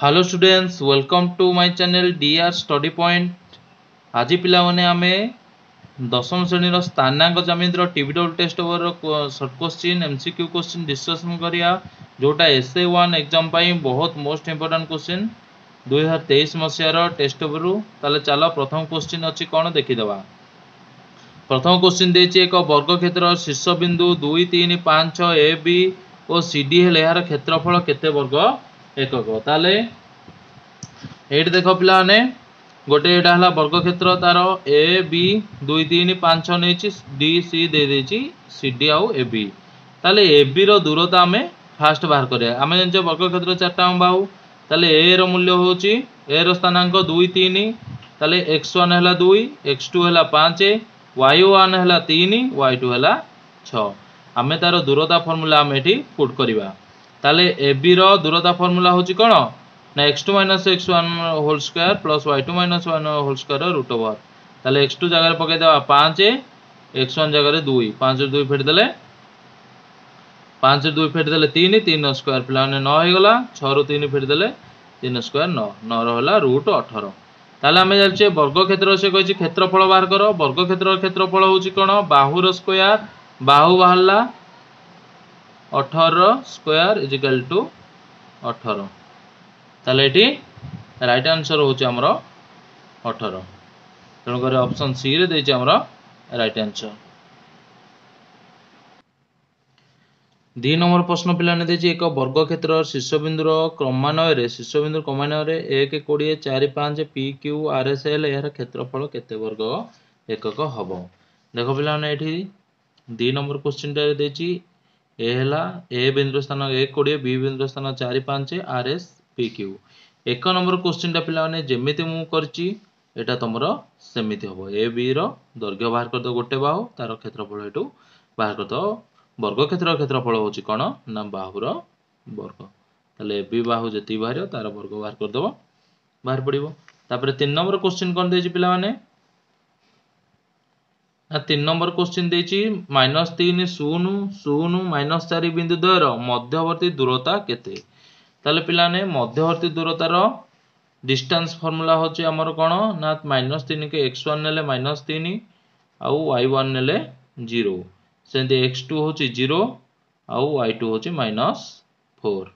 hello students welcome to my channel D R study point ଆଜି ପିଲାମାନେ ଆମେ ଦଶମ ଶ୍ରେଣୀର ସ୍ଥାନାଙ୍କ ଜ୍ୟାମିତିର ଟିଭି ଡବ୍ଲୁ ଟେଷ୍ଟ ଓଭରର short question M C Q question discussion କରିବା ଯେଉଁଟା ଏସ୍ ଏ ୱାନ୍ ଏକ୍ଜାମ୍ ପାଇଁ ବହୁତ ମୋଷ୍ଟ ଇମ୍ପୋର୍ଟାଣ୍ଟ କୋଶ୍ଚିନ୍ ଦୁଇହଜାର ତେଇଶ ମସିହାର ଟେଷ୍ଟ ଓଭରରୁ ତାହେଲେ ଚାଲ ପ୍ରଥମ କୋଶ୍ଚିନ୍ ଅଛି କ'ଣ ଦେଖିଦେବା ପ୍ରଥମ କୋଶ୍ଚିନ୍ ଦେଇଛି ଏକ ବର୍ଗକ୍ଷେତ୍ରର ଶୀର୍ଷ ବିନ୍ଦୁ ଦୁଇ ତିନି ପାଞ୍ଚ ଏ ବି ଓ ସି ଡି ହେଲେ ଏହାର କ୍ଷେତ୍ରଫଳ କେତେ ବର୍ଗ ଏକକ ତାହେଲେ ଏଇଠି ଦେଖ ପିଲାମାନେ ଗୋଟେ ଏଇଟା ହେଲା ବର୍ଗକ୍ଷେତ୍ର ତାର ଏ ବି ଦୁଇ ତିନି ପାଞ୍ଚ ଛଅ ନେଇଛି ଡି ସି ଦେଇଦେଇଛି ସି ଡି ଆଉ ଏ ବି ତାହେଲେ ଏ ବିର ଦୂରତା ଆମେ ଫାଷ୍ଟ ବାହାର କରିବା ଆମେ ଜାଣିଛେ ବର୍ଗକ୍ଷେତ୍ର ଚାରିଟା ଆମେ ବାହୁ ତାହେଲେ ଏର ମୂଲ୍ୟ ହେଉଛି ଏର ସ୍ଥାନାଙ୍କ ଦୁଇ ତିନି ତାହେଲେ ଏକ୍ସ ୱାନ୍ ହେଲା ଦୁଇ ଏକ୍ସ ଟୁ ହେଲା ପାଞ୍ଚ ୱାଇ ୱାନ୍ ହେଲା ତିନି ୱାଇ ଟୁ ହେଲା ଛଅ ଆମେ ତାର ଦୂରତା ଫର୍ମୁଲା ଆମେ ଏଠି ପୁଟ୍ କରିବା ତାହେଲେ ଏ ବିର ଦୂରତା ଫର୍ମୁଲା ହେଉଛି କ'ଣ ନା X two minus X one whole square plus Y two minus one whole square root over ତାହେଲେ ଏକ୍ସ ଟୁ ଜାଗାରେ ପକାଇଦେବା ପାଞ୍ଚ ଏକ୍ସ ୱାନ୍ ଜାଗାରେ ଦୁଇ ପାଞ୍ଚରୁ ଦୁଇ ଫେଟିଦେଲେ ପାଞ୍ଚରୁ ଦୁଇ ଫେଟିଦେଲେ ତିନି ତିନି ସ୍କୋୟାର ପିଲାମାନେ ନଅ ହେଇଗଲା ଛଅରୁ ତିନି ଫେଟିଦେଲେ ତିନି ସ୍କୋୟାର ନଅ ନଅର ହେଲା ରୁଟ୍ ଅଠର তাহলে আমি জানছি বর্গক্ষেত্র সে কে ক্ষেত্রফল বাহার কর বর্গক্ষেত্রর ক্ষেত্রফল হচ্ছে কোণ বাহুর স্কোয়ার বাহু বাহারা अठर स्क्वयर इजिकाल टू अठर तेल ये रईट आंसर होमर अठर तेणुक अपसन सी रे आमर रईट आंसर दि नंबर प्रश्न पे एक वर्ग क्षेत्र शिशुबिंदुर क्रमान्वय शिशुबिंदु क्रमान्वय एक कोड़े चार पाँच P Q R S L यार क्षेत्रफल केत वर्ग एकक हम देख पे ये दि नंबर क्वेश्चन टाइम એ ହେଲା ଏ ବିନ୍ଦୁ ସ୍ଥାନ ଏକ କୋଡ଼ିଏ ବି ବିନ୍ଦୁ ସ୍ଥାନ ଚାରି ପାଞ୍ଚ ଆର୍ ଏସ୍ ପି କ୍ୟୁ ଏକ ନମ୍ବର କୋଶ୍ଚିନ୍ଟା ପିଲାମାନେ ଯେମିତି ମୁଁ କରିଛି এটা তোমার সেমিতি হব এ বি রৈর্ঘ্য বাহার করেদেব গোটে বাহু তার ক্ষেত্রফল এটু বাহার করেদেব বর্গক্ষেত্রর ক্ষেত্রফল হচ্ছে কোণ না বাহুর বর্গ তাহলে এ বি বাহু যেত বাহার তার বর্গ বাহার করেদেব বাহার পড়ব তাপরে তিন নম্বর কোশ্চিন কম দিয়েছি পিলা মানে তিন নম্বর কোশ্চিন ଦେଇଛି ମାଇନସ୍ ତିନି ଶୂନ ଶୂନ ମାଇନସ୍ ଚାରି ବିନ୍ଦୁ ଦ୍ୱୟର ମଧ୍ୟବର୍ତ୍ତୀ ଦୂରତା କେତେ ତାହେଲେ ପିଲାମାନେ ମଧ୍ୟବର୍ତ୍ତୀ ଦୂରତାର ଡିଷ୍ଟାନ୍ସ ଫର୍ମୁଲା ହେଉଛି ଆମର କ'ଣ ନା ମାଇନସ୍ ତିନିକି ଏକ୍ସ ୱାନ୍ ନେଲେ ମାଇନସ୍ ତିନି ଆଉ ୱାଇ ୱାନ୍ ନେଲେ ଜିରୋ ସେମିତି ଏକ୍ସ ଟୁ ହେଉଛି ଜିରୋ ଆଉ ୱାଇ ଟୁ ହେଉଛି ମାଇନସ୍ ଫୋର୍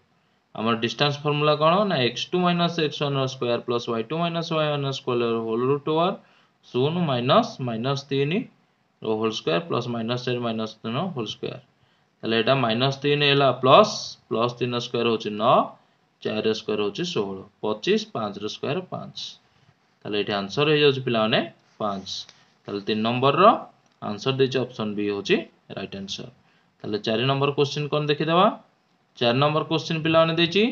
ଆମର ଡିଷ୍ଟାନ୍ସ ଫର୍ମୁଲା କ'ଣ ନା X two minus x ୱାନ୍ର square plus y two minus y ୱାନ୍ର square whole root ୱାର୍ ଶୂନ ମାଇନସ୍ ମାଇନସ୍ ତିନି রো হোল স্কোয়ার প্লস মাইনস ଚାରି ମାଇନସ୍ ତିନ ହୋଲ୍ ସ୍କୋୟାର ତାହେଲେ ଏଇଟା ମାଇନସ୍ ତିନି ହେଲା ପ୍ଲସ୍ ପ୍ଲସ୍ ତିନ ସ୍କୋୟାର ହେଉଛି ନଅ ଚାରିର ସ୍କୋୟାର ହେଉଛି ଷୋହଳ ପଚିଶ ପାଞ୍ଚର ସ୍କୋୟାର ପାଞ୍ଚ ତାହେଲେ ଏଠି ଆନ୍ସର ହେଇଯାଉଛି ପିଲାମାନେ ପାଞ୍ଚ ତାହେଲେ ତିନି ନମ୍ବରର ଆନ୍ସର ଦେଇଛି ଅପସନ୍ ବି ହେଉଛି ରାଇଟ୍ ଆନ୍ସର ତାହେଲେ ଚାରି ନମ୍ବର କୋଶ୍ଚିନ୍ କ'ଣ ଦେଖିଦେବା ଚାରି ନମ୍ବର କୋଶ୍ଚିନ୍ ପିଲାମାନେ ଦେଇଛି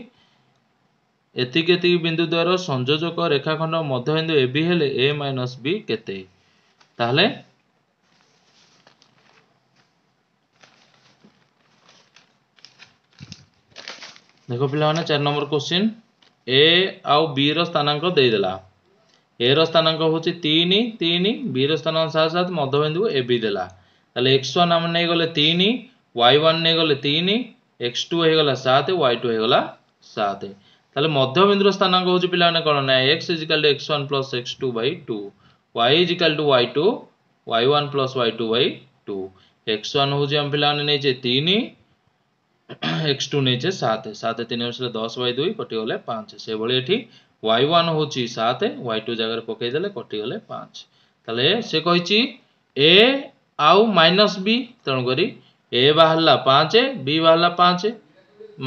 ଏତିକି ଏତିକି ବିନ୍ଦୁ ଦ୍ୱାରା ସଂଯୋଜକ ରେଖାଖଣ୍ଡ ମଧ୍ୟ ବିନ୍ଦୁ ଏ ବି ହେଲେ ଏ ମାଇନସ୍ ବି କେତେ ତାହେଲେ ଦେଖ ପିଲାମାନେ ଚାରି ନମ୍ବର କୋଶ୍ଚିନ୍ ଏ ଆଉ ବିର ସ୍ଥାନାଙ୍କ ଦେଇଦେଲା ଏର ସ୍ଥାନାଙ୍କ ହେଉଛି ତିନି ତିନି ବିର ସ୍ଥାନାଙ୍କ ସାତ ସାତ ମଧ୍ୟବିନ୍ଦୁ ଏ ବି ଦେଲା ତାହେଲେ ଏକ୍ସ ୱାନ୍ ଆମେ ନେଇଗଲେ ତିନି ୱାଇ ୱାନ୍ ନେଇଗଲେ ତିନି ଏକ୍ସ ଟୁ ହେଇଗଲା ସାତ ୱାଇ ଟୁ ହେଇଗଲା ସାତ ତାହେଲେ ମଧ୍ୟବିନ୍ଦୁର ସ୍ଥାନାଙ୍କ ହେଉଛି ପିଲାମାନେ କ'ଣ ନା x equal to x one plus x two by two y equal to y two y one plus y two by two x one ହେଉଛି ଆମେ ପିଲାମାନେ ନେଇଛେ ତିନି એક્સ ટુ નીચે સાત સાતે તેને ମିଶିଲେ ଦଶ ବାଇ ଦୁଇ କଟିଗଲେ ପାଞ୍ଚ ସେଭଳି ଏଠି ୱାଇ ୱାନ୍ ହେଉଛି ସାତ ୱାଇ ଟୁ ଜାଗାରେ ପକାଇଦେଲେ କଟିଗଲେ ପାଞ୍ଚ ତାହେଲେ ସେ କହିଛି ଏ ଆଉ ମାଇନସ୍ ବି ତେଣୁକରି ଏ ବାହାରିଲା ପାଞ୍ଚ ବି ବାହାରିଲା ପାଞ୍ଚ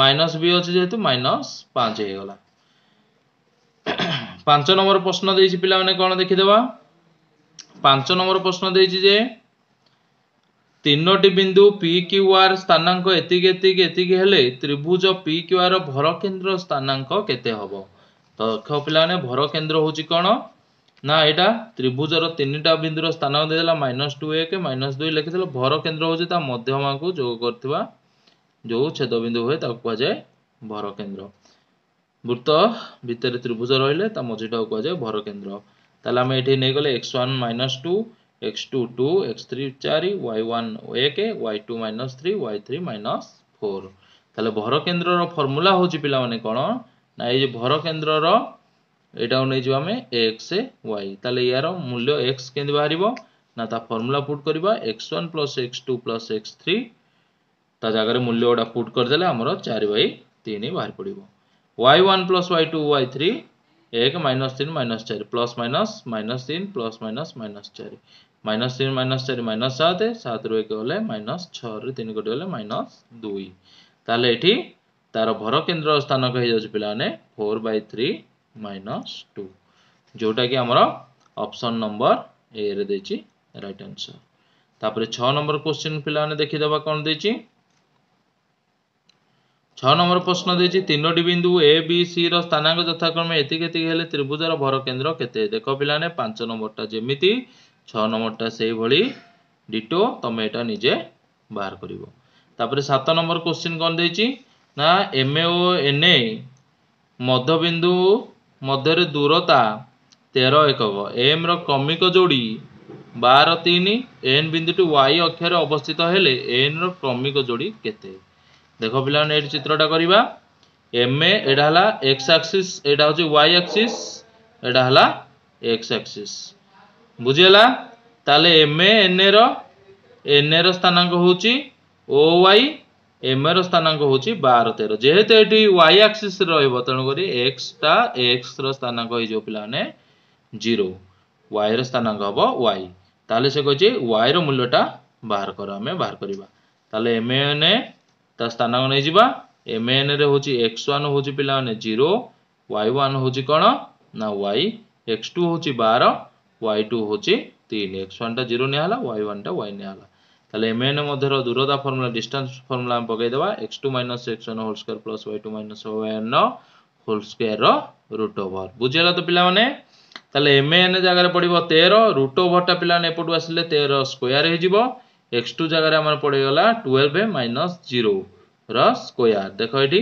ମାଇନସ୍ ବି ଅଛି ଯେହେତୁ ମାଇନସ୍ ପାଞ୍ଚ ହେଇଗଲା ପାଞ୍ଚ ନମ୍ବର ପ୍ରଶ୍ନ ଦେଇଛି ପିଲାମାନେ କ'ଣ ଦେଖିଦେବା ପାଞ୍ଚ ନମ୍ବର ପ୍ରଶ୍ନ ଦେଇଛି ଯେ ତିନୋଟି ବିନ୍ଦୁ ପି କ୍ୟୁ ଆର୍ ସ୍ଥାନାଙ୍କ ଏତିକି ଏତିକି ଏତିକି ହେଲେ ତ୍ରିଭୁଜ ପି କ୍ୟୁ ଆର୍ ଭରକେନ୍ଦ୍ର ସ୍ଥାନାଙ୍କ କେତେ ହେବ ତ ଦକ୍ଷ ପିଲାମାନେ ଭରକେନ୍ଦ୍ର ହେଉଛି କ'ଣ ନା ଏଇଟା ତ୍ରିଭୁଜର ତିନିଟା ବିନ୍ଦୁର ସ୍ଥାନାଙ୍କ ଦେଇଦେଲା ମାଇନସ୍ ଟୁ ଏକ ମାଇନସ୍ ଦୁଇ ଲେଖିଦେଲେ ଭରକେନ୍ଦ୍ର ହେଉଛି ତା ମଧ୍ୟମାକୁ ଯୋଗ କରିଥିବା ଯେଉଁ ଛେଦବିନ୍ଦୁ ହୁଏ ତାକୁ କୁହାଯାଏ ଭରକେନ୍ଦ୍ର ବୃତ୍ତ ଭିତରେ ତ୍ରିଭୁଜ ରହିଲେ ତା ମଝିଟାକୁ କୁହାଯାଏ ଭରକେନ୍ଦ୍ର ତାହେଲେ ଆମେ ଏଠି ନେଇଗଲେ x one minus two x2 2 x3 4 minus three y three minus four तेल भर केन्द्र फर्मूला हूँ पे कौन ना ये भर केन्द्र रही आम एक्स वाई ताले यार मूल्य एक्स के बाहर ना तो फर्मूला पुट करवा x one plus x two plus x three ता जगह मूल्य गुटा पुट करदे आम चार वाई तीन बाहर पड़ y one plus y two y three एक माइनस तीन माइनस चार प्लस माइनस माइनस तीन प्लस माइनस माइनस चार মাইনস ତିନି ମାଇନସ୍ ଚାରି ମାଇନସ୍ ସାତ ସାତରୁ ଏକ ଗଲେ ମାଇନସ୍ ଛଅରୁ ତିନି କୋଟି ଗଲେ ମାଇନସ୍ ଦୁଇ ତାହେଲେ ଏଠି ତାର ଭର କେନ୍ଦ୍ର ସ୍ଥାନକ ହେଇଯାଉଛି ପିଲାମାନେ four by three minus two ଯେଉଁଟାକି ଆମର ଅପସନ୍ ନମ୍ବର ଏରେ ଦେଇଛି ରାଇଟ୍ ଆନ୍ସର୍ ତାପରେ ଛଅ ନମ୍ବର କ୍ୱେଶ୍ଚିନ୍ ପିଲାମାନେ ଦେଖିଦେବା କ'ଣ ଦେଇଛି ଛଅ ନମ୍ବର ପ୍ରଶ୍ନ ଦେଇଛି ତିନୋଟି ବିନ୍ଦୁ ଏ ବି ସି ର ସ୍ଥାନାଙ୍କ ଯଥାକ୍ରମେ ଏତିକି ଏତିକି ହେଲେ ତ୍ରିଭୁଜର ଭର କେନ୍ଦ୍ର କେତେ ଦେଖ ପିଲାମାନେ ପାଞ୍ଚ ନମ୍ବରଟା ଯେମିତି ଛଅ ନମ୍ବରଟା ସେଇଭଳି ଡିଟୋ ତମେ ଏଇଟା ନିଜେ ବାହାର କରିବ ତାପରେ ସାତ ନମ୍ବର କୋଶ୍ଚିନ୍ କ'ଣ ଦେଇଛି ନା ଏମ୍ଏ ଓ ଏନ୍ଏ ମଧ୍ୟବିନ୍ଦୁ ମଧ୍ୟରେ ଦୂରତା ତେର ଏକକ ଏମ୍ର କ୍ରମିକ ଯୋଡ଼ି ବାର ତିନି ଏନ୍ ବିନ୍ଦୁଟି ୱାଇ ଅକ୍ଷରେ ଅବସ୍ଥିତ ହେଲେ ଏନ୍ର କ୍ରମିକ ଯୋଡ଼ି କେତେ ଦେଖ ପିଲାମାନେ ଏଠି ଚିତ୍ରଟା କରିବା ଏମ୍ଏ ଏଇଟା ହେଲା ଏକ୍ସ ଆକ୍ସିସ୍ ଏଇଟା ହେଉଛି ୱାଇ ଆକ୍ସିସ୍ ଏଇଟା ହେଲା ଏକ୍ସ ଆକ୍ସିସ୍ ବୁଝିଗଲା ତାହେଲେ ଏମ୍ ଏ ଏନ୍ଏର ଏନ୍ଏର ସ୍ଥାନାଙ୍କ ହେଉଛି ଓ ୱାଇ ଏମ୍ଏର ସ୍ଥାନାଙ୍କ ହେଉଛି ବାର ତେର ଯେହେତୁ ଏଠି ୱାଇ ଆକ୍ସିସ୍ ରହିବ ତେଣୁକରି ଏକ୍ସଟା ଏକ୍ସର ସ୍ଥାନାଙ୍କ ହେଇଯିବ ପିଲାମାନେ ଜିରୋ ୱାଇର ସ୍ଥାନାଙ୍କ ହେବ ୱାଇ ତାହେଲେ ସେ କହିଛି ୱାଇର ମୂଲ୍ୟଟା ବାହାର କର ଆମେ ବାହାର କରିବା ତାହେଲେ ଏମ୍ ଏନ୍ ଏ ତା ସ୍ଥାନାଙ୍କ ନେଇଯିବା ଏମ୍ ଏନ୍ରେ ହେଉଛି ଏକ୍ସ ୱାନ୍ ହେଉଛି ପିଲାମାନେ ଜିରୋ ୱାଇ ୱାନ୍ ହେଉଛି କ'ଣ ନା ୱାଇ ଏକ୍ସ ଟୁ ହେଉଛି ବାର y2 হচ্ছে 3 x1 টা 0 নেওয়া হলা y1 টা y নেওয়া হলা তাহলে mn এর মধ্যে দূরতা ফর্মুলা ডিসটেন্স ফর্মুলা আমি পকাই দেবা x2 x1 whole square plus y2 yn whole square র রুট ওভার বুঝিলা তো পিলা মানে তাহলে mn জায়গায় পড়িব 13 রুট ওভারটা পিলা মানে এপটু আসলে 13 স্কয়ার হয়ে যাব x2 জায়গায় আমার পড়ে গলা 12 0 র স্কয়ার দেখো এটি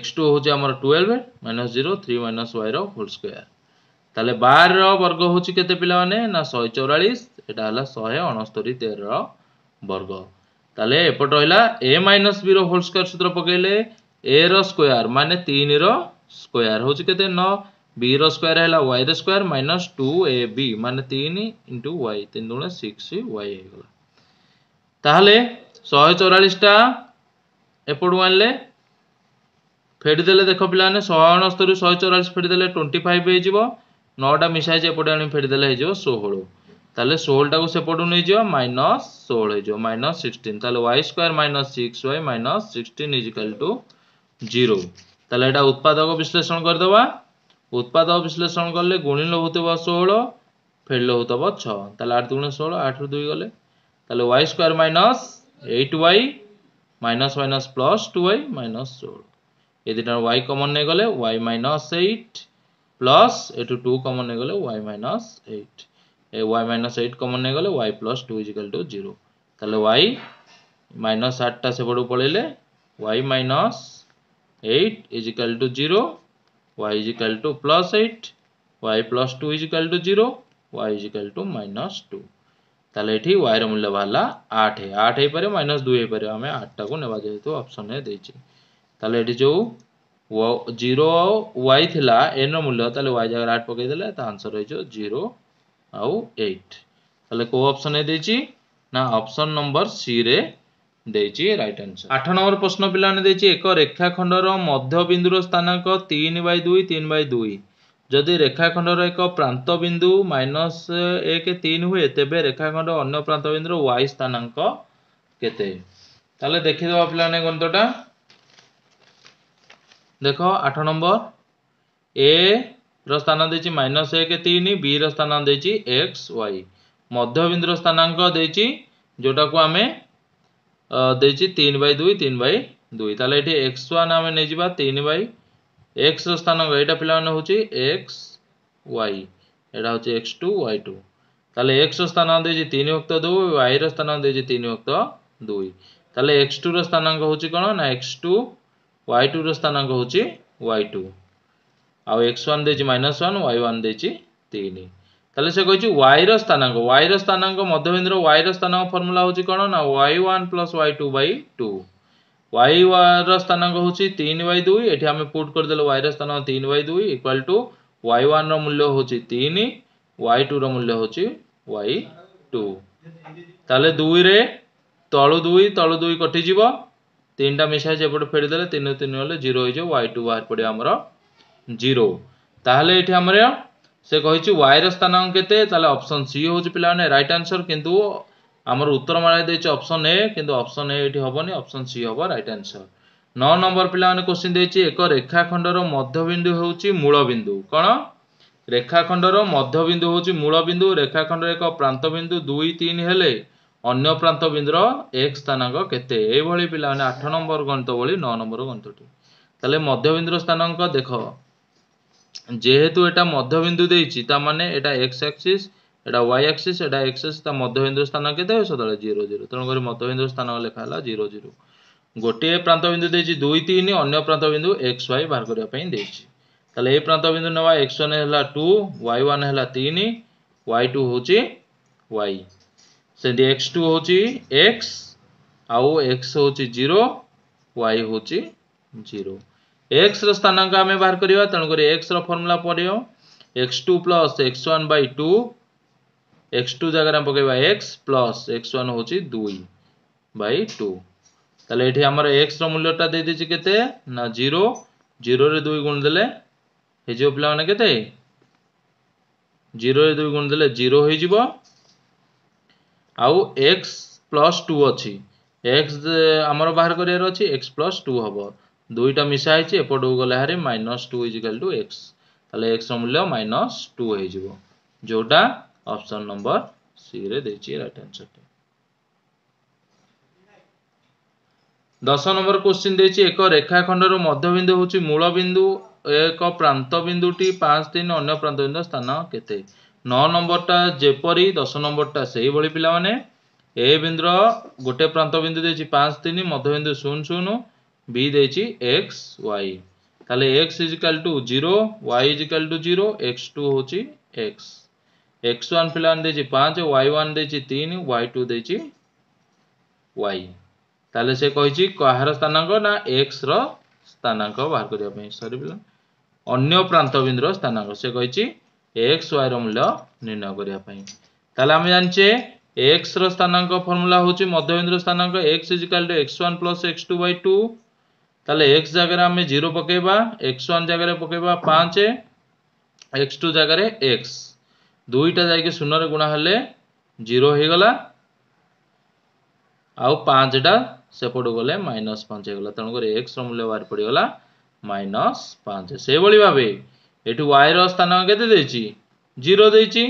x2 হচ্ছে আমার 12 0 3 y র হোল স্কয়ার ତାହେଲେ ବାରର ବର୍ଗ ହେଉଛି କେତେ ପିଲାମାନେ ନା ଶହେ ଚଉରାଳିଶ ଏଇଟା ହେଲା ଶହେ ଅଣସ୍ତରୀ ତେରର ବର୍ଗ ତାହେଲେ ଏପଟ ରହିଲା ଏ ମାଇନସ୍ ବିର ହୋଲ୍ ସ୍କୋୟାର ସୂତ୍ର ପକାଇଲେ ଏର ସ୍କୋୟାର ମାନେ ତିନିର ସ୍କୋୟାର ହେଉଛି କେତେ ନଅ ବିର ସ୍କୋୟାର ହେଲା ୱାଇର square minus two a b ମାନେ ତିନି ଇଣ୍ଟୁ ୱାଇ ତିନି ଦୁଣେ ସିକ୍ସ ୱାଇ ହେଇଗଲା ତାହେଲେ ଶହେ ଚଉରାଳିଶଟା ଏପଟୁ ଆଣିଲେ ଫେଡ଼ିଦେଲେ ଦେଖ ପିଲାମାନେ ଶହେ ଅଣସ୍ତରୀ ଶହେ ଚଉରାଳିଶ ଫେଡ଼ିଦେଲେ ଟ୍ୱେଣ୍ଟି ଫାଇଭ୍ ହେଇଯିବ ନଅଟା ମିଶାହେଇଛି ଏପଟେ ଆଣି ଫେରିଦେଲେ ହେଇଯିବ ଷୋହଳ ତାହେଲେ ଷୋହଳଟାକୁ ସେପଟକୁ ନେଇଯିବ ମାଇନସ୍ ଷୋହଳ ହେଇଯିବ ମାଇନସ୍ ସିକ୍ସଟିନ୍ ତାହେଲେ y square minus six y minus sixteen equal to zero ତାହେଲେ ଏଇଟା ଉତ୍ପାଦକ ବିଶ୍ଳେଷଣ କରିଦେବା ଉତ୍ପାଦକ ବିଶ୍ଳେଷଣ କଲେ ଗୁଣିଲ ହେଉଥିବ ଷୋହଳ ଫେରିଲ ହେଉଥିବ ଛଅ ତାହେଲେ ଆଠ ଗୁଣ ଷୋହଳ ଆଠରୁ ଦୁଇ ଗଲେ তাহলে y square minus eight y minus minus plus two y minus ষোলো এ দুটার ওয়াই কমন নিয়ে গেলে ওয়াই মাইনাস এইট प्लस एटू टू कमन हो वाई माइनस एट ए वाई माइनस एट कमन हो गले y plus two equal to zero y minus आठटा सेपट पड़े y minus eight equal to zero y equal to plus eight y plus two equal to zero y equal two minus two तेल ये Y रूल्य बाहर आठ आठ हो power minus दुई हो पार आम आठटा को नेपसन देचे तेल ये जो ଜିରୋ ୱାଇ ଥିଲା ଏନ୍ର ମୂଲ୍ୟ ତାହେଲେ ୱାଇ ଜାଗାରେ ଆଠ ପକାଇ ଦେଲେ ତା ଆନ୍ସର୍ ହେଇଯିବ ଜିରୋ ଆଉ ଏଇଟ୍ ତାହେଲେ କେଉଁ ଅପସନ୍ ଦେଇଛି ନା ଅପସନ୍ ନମ୍ବର ସିରେ ଦେଇଛି ରାଇଟ୍ ଆନ୍ସର୍ ଆଠ ନମ୍ବର ପ୍ରଶ୍ନ ପିଲାମାନେ ଦେଇଛି ଏକ ରେଖାଖଣ୍ଡର ମଧ୍ୟବିନ୍ଦୁର ସ୍ଥାନାଙ୍କ ତିନି ବାଇ ଦୁଇ ତିନି ବାଇ ଦୁଇ ଯଦି ରେଖାଖଣ୍ଡର ଏକ ପ୍ରାନ୍ତ ବିନ୍ଦୁ ମାଇନସ୍ ଏକ ତିନି ହୁଏ ତେବେ ରେଖାଖଣ୍ଡ ଅନ୍ୟ ପ୍ରାନ୍ତ ବିନ୍ଦୁର ୱାଇ ସ୍ଥାନାଙ୍କ କେତେ ତାହେଲେ ଦେଖିଦେବା ପିଲାମାନେ ଗଣିତଟା देख आठ number A run they minus एक तीन बी रान दे एक्स वाई मध्यबिंदु स्थानाक जोटा को आम देन बै दुई तीन बै दुई ताल ये एक्स वन आम नहीं जान बै एक्स रानक ये पे हूँ एक्स वाई एटा हूँ एक्स टू वाई टू तेल एक्स रान दे वक्त दुई वाई रान दे वक्त दुई ताल एक्स टू रानाक हूँ कौन ना एक्स टू ୱାଇ ଟୁର ସ୍ଥାନାଙ୍କ ହେଉଛି ୱାଇ ଟୁ ଆଉ ଏକ୍ସ ୱାନ୍ ଦେଇଛି ମାଇନସ୍ ୱାନ୍ ୱାଇ ୱାନ୍ ଦେଇଛି ତିନି ତାହେଲେ ସେ କହିଛି ୱାଇର ସ୍ଥାନାଙ୍କ ୱାଇର ସ୍ଥାନାଙ୍କ ମଧ୍ୟବିନ୍ଦୁର ୱାଇର ସ୍ଥାନାଙ୍କ ଫର୍ମୁଲା ହେଉଛି କ'ଣ ନା y one plus y two by two y war ସ୍ଥାନାଙ୍କ ହେଉଛି ତିନି ବାଇ ଦୁଇ ଏଠି ଆମେ ପୁଟ୍ କରିଦେଲେ ୱାଇର ସ୍ଥାନ ତିନି ବାଇ ଦୁଇ ଇକ୍ୱାଲ୍ ଟୁ ୱାଇ ୱାନ୍ର ମୂଲ୍ୟ ହେଉଛି ତିନି ୱାଇ ଟୁର ମୂଲ୍ୟ ହେଉଛି ୱାଇ ଟୁ ତାହେଲେ ଦୁଇରେ ତଳୁ ଦୁଇ ତଳୁ ଦୁଇ କଟିଯିବ তিনটা মিশাই যেপটে ফেরি দেলে তিন তিন হলে জিরো হয়ে ওয়াই টু বাহার পড়ে আমার জিরো তাহলে এটি আমার সে কী ওয়াইর স্থানাঙ্ক কেতে তাহলে অপশন সি হচ্ছে পিলা মানে রাইট আনসর কিন্তু আমার উত্তর মারা দিয়েছে অপশন এ কিন্তু অপশন এ এটি হবনি অপশন সি হব রাইট আনসর ন নম্বর পিলা মানে কোশ্চিন দিয়েছি এক রেখাখণ্ডর মধ্যবিন্দু হচ্ছে মূলবিন্দু কোণ রেখাখণ্ডর মধ্যবিন্দু হচ্ছে মূলবিন্দু রেখাখণ্ডর এক প্রান্তবিন্দু দুই তিন হলে ଅନ୍ୟ ପ୍ରାନ୍ତବିନ୍ଦୁର ଏକ ସ୍ଥାନାଙ୍କ କେତେ ଏଇଭଳି ପିଲାମାନେ ଆଠ ନମ୍ବର ଗଣିତ ଭଳି ନଅ ନମ୍ବର ଗଣିତଟି ତାହେଲେ ମଧ୍ୟବିନ୍ଦୁର ସ୍ଥାନାଙ୍କ ଦେଖ ଯେହେତୁ এটা মধ্যবিন্দু দিয়েছি তার মানে এটা এক্স অ্যাক্সিস এটা ওয়াই অ্যাক্সিস এটা এক্সিস তা মধ্যবিন্দু স্থান কেতে সেতবে জিরো জিরো তেমনি মধ্যবিন্দু স্থান লেখা হল জিরো জিরো গোটিয়ে প্রান্তবিন্দু দিয়েছি দুই তিন অন্য প্রান্তবিন্দু এক্স ওয়াই বাহার করা দিয়েছি তাহলে এই প্রান্তবিন্দু নেওয়া এক্স ওয়ান হল টু ওয়াই ওয়ান হল তিন ওয়াই টু হচ্ছে ওয়াই से एक्स टू हूँ एक्स आउ एक्स हूँ जीरो वाई हूँ जीरो एक्स रानाक आम बाहर करवा तेणुकर एक्स रमुला पढ़ x two plus x one by two x two जगह पक एक्स प्लस एक्स वन हूँ दुई बै टू तेल ये आम एक्स रूल्यटा दे दीजिए के जीरो जीरो दुई गुण दे पाने के जीरो दुई गुण दे जीरो ଆଉ ଏକ୍ସ ପ୍ଲସ୍ ଟୁ ଅଛି ଏକ୍ସ ଆମର ବାହାର କରିବାର ଅଛି ଏକ୍ସ ପ୍ଲସ୍ ଟୁ ହେବ ଦୁଇଟା ମିଶା ହେଇଛି ଏପଟକୁ ଗଲେ ହାରି minus two equal to x ତାହେଲେ ଏକ୍ସର ମୂଲ୍ୟ ମାଇନସ୍ ଟୁ ହେଇଯିବ ଯେଉଁଟା ଅପସନ୍ ନମ୍ବର ସିରେ ଦେଇଛି ରାଇଟ୍ ଆନ୍ସର୍ଟି ଦଶ ନମ୍ବର କୋଶ୍ଚିନ୍ ଦେଇଛି ଏକ ରେଖାଖଣ୍ଡର ମଧ୍ୟବିନ୍ଦୁ ହେଉଛି ମୂଳ ବିନ୍ଦୁ ଏକ ପ୍ରାନ୍ତ ବିନ୍ଦୁଟି ପାଞ୍ଚ ତିନି ଅନ୍ୟ ପ୍ରାନ୍ତ ବିନ୍ଦୁ ସ୍ଥାନ କେତେ ନଅ ନମ୍ବରଟା ଯେପରି ଦଶ ନମ୍ବରଟା ସେଇଭଳି ପିଲାମାନେ ଏ ବିନ୍ଦୁର ଗୋଟେ ପ୍ରାନ୍ତ ବିନ୍ଦୁ ଦେଇଛି ପାଞ୍ଚ ତିନି ମଧ୍ୟବିନ୍ଦୁ ଶୂନ ଶୂନ ବି ଦେଇଛି ଏକ୍ସ ୱାଇ ତାହେଲେ x equal to zero y equal to zero x two ହେଉଛି ଏକ୍ସ ଏକ୍ସ ୱାନ୍ ପିଲାମାନେ ଦେଇଛି ପାଞ୍ଚ ୱାଇ ୱାନ୍ ଦେଇଛି ତିନି ୱାଇ ଟୁ ଦେଇଛି ୱାଇ ତାହେଲେ ସେ କହିଛି କାହାର ସ୍ଥାନାଙ୍କ ନା ଏକ୍ସର ସ୍ଥାନାଙ୍କ ବାହାର କରିବା ପାଇଁ ସରି ପିଲା ଅନ୍ୟ ପ୍ରାନ୍ତ ବିନ୍ଦୁର ସ୍ଥାନାଙ୍କ ସେ କହିଛି এক্স ওয়াইর মূল্য নির্ণয় করা তাহলে আমি জানিছে এক্স রানাঙ্ক ফর্মুলা হচ্ছে মধ্যবিন্দু স্থানাঙ্ক x equal to x one plus x two by two তাহলে এক্স জায়গায় আমি জিরো পকাইবা এক্স ওয়ান জায়গায় পকাইবা পাঁচ এক্স টু জায়গায় এক্স দুইটা যাইকি শূন্যরে গুণা হলে জিরো হয়ে গলা আউ পাঁচটা ସେପଟୁ ଗଲେ ମାଇନସ୍ ପାଞ୍ଚ ହେଇଗଲା ତେଣୁକରି ଏକ୍ସର ମୂଲ୍ୟ ବାହାରି ପଡ଼ିଗଲା ମାଇନସ୍ ପାଞ୍ଚ ସେଇଭଳି ଭାବେ ଏଠି ୱାଇର ସ୍ଥାନ କେତେ ଦେଇଛି ଜିରୋ ଦେଇଛି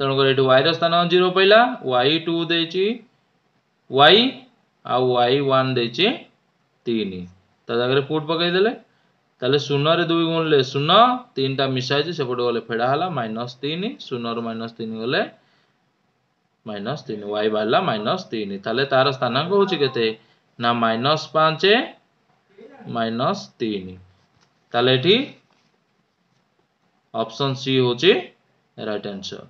ତେଣୁକରି ଏଠି ୱାଇର ସ୍ଥାନ ଜିରୋ ପାଇଲା ୱାଇ ଟୁ ଦେଇଛି ୱାଇ ଆଉ ୱାଇ ୱାନ୍ ଦେଇଛି ତିନି ତା ଜାଗାରେ ପୁଟ୍ ପକାଇଦେଲେ ତାହେଲେ ଶୂନରେ ଦୁଇ ଗୁଣିଲେ ଶୂନ ତିନିଟା ମିଶା ହେଇଛି ସେପଟେ ଗଲେ ଫେଡ଼ା ହେଲା ମାଇନସ୍ ତିନି ଶୂନରୁ ମାଇନସ୍ ତିନି ଗଲେ ମାଇନସ୍ ତିନି ୱାଇ ବାହାରିଲା ମାଇନସ୍ ତିନି ତାହେଲେ ତାର ସ୍ଥାନାଙ୍କ ହେଉଛି କେତେ ନା ମାଇନସ୍ ପାଞ୍ଚ ମାଇନସ୍ ତିନି ତାହେଲେ ଏଠି option c होचे right answer